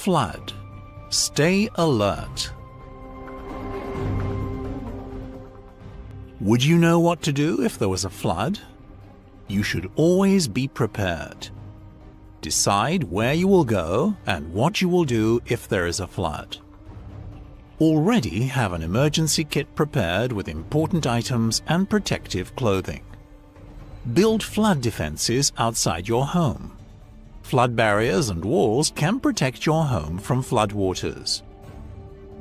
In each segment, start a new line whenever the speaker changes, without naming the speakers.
Flood. Stay alert. Would you know what to do if there was a flood? You should always be prepared. Decide where you will go and what you will do if there is a flood. Already have an emergency kit prepared with important items and protective clothing. Build flood defenses outside your home. Flood barriers and walls can protect your home from floodwaters.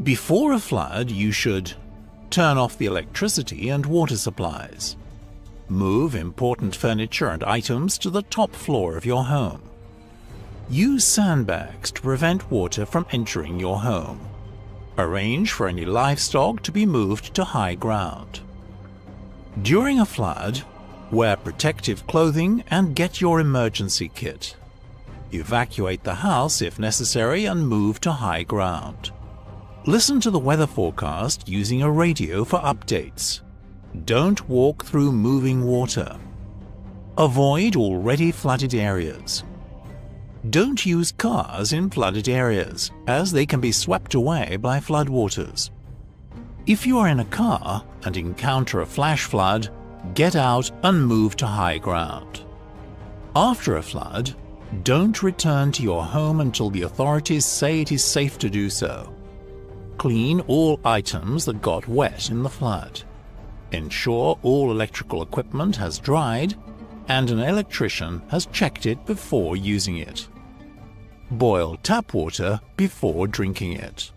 Before a flood, you should turn off the electricity and water supplies. Move important furniture and items to the top floor of your home. Use sandbags to prevent water from entering your home. Arrange for any livestock to be moved to high ground. During a flood, wear protective clothing and get your emergency kit. Evacuate the house if necessary and move to high ground. Listen to the weather forecast using a radio for updates. Don't walk through moving water. Avoid already flooded areas. Don't use cars in flooded areas, as they can be swept away by floodwaters. If you are in a car and encounter a flash flood, get out and move to high ground. After a flood, don't return to your home until the authorities say it is safe to do so. Clean all items that got wet in the flood. Ensure all electrical equipment has dried and an electrician has checked it before using it. Boil tap water before drinking it.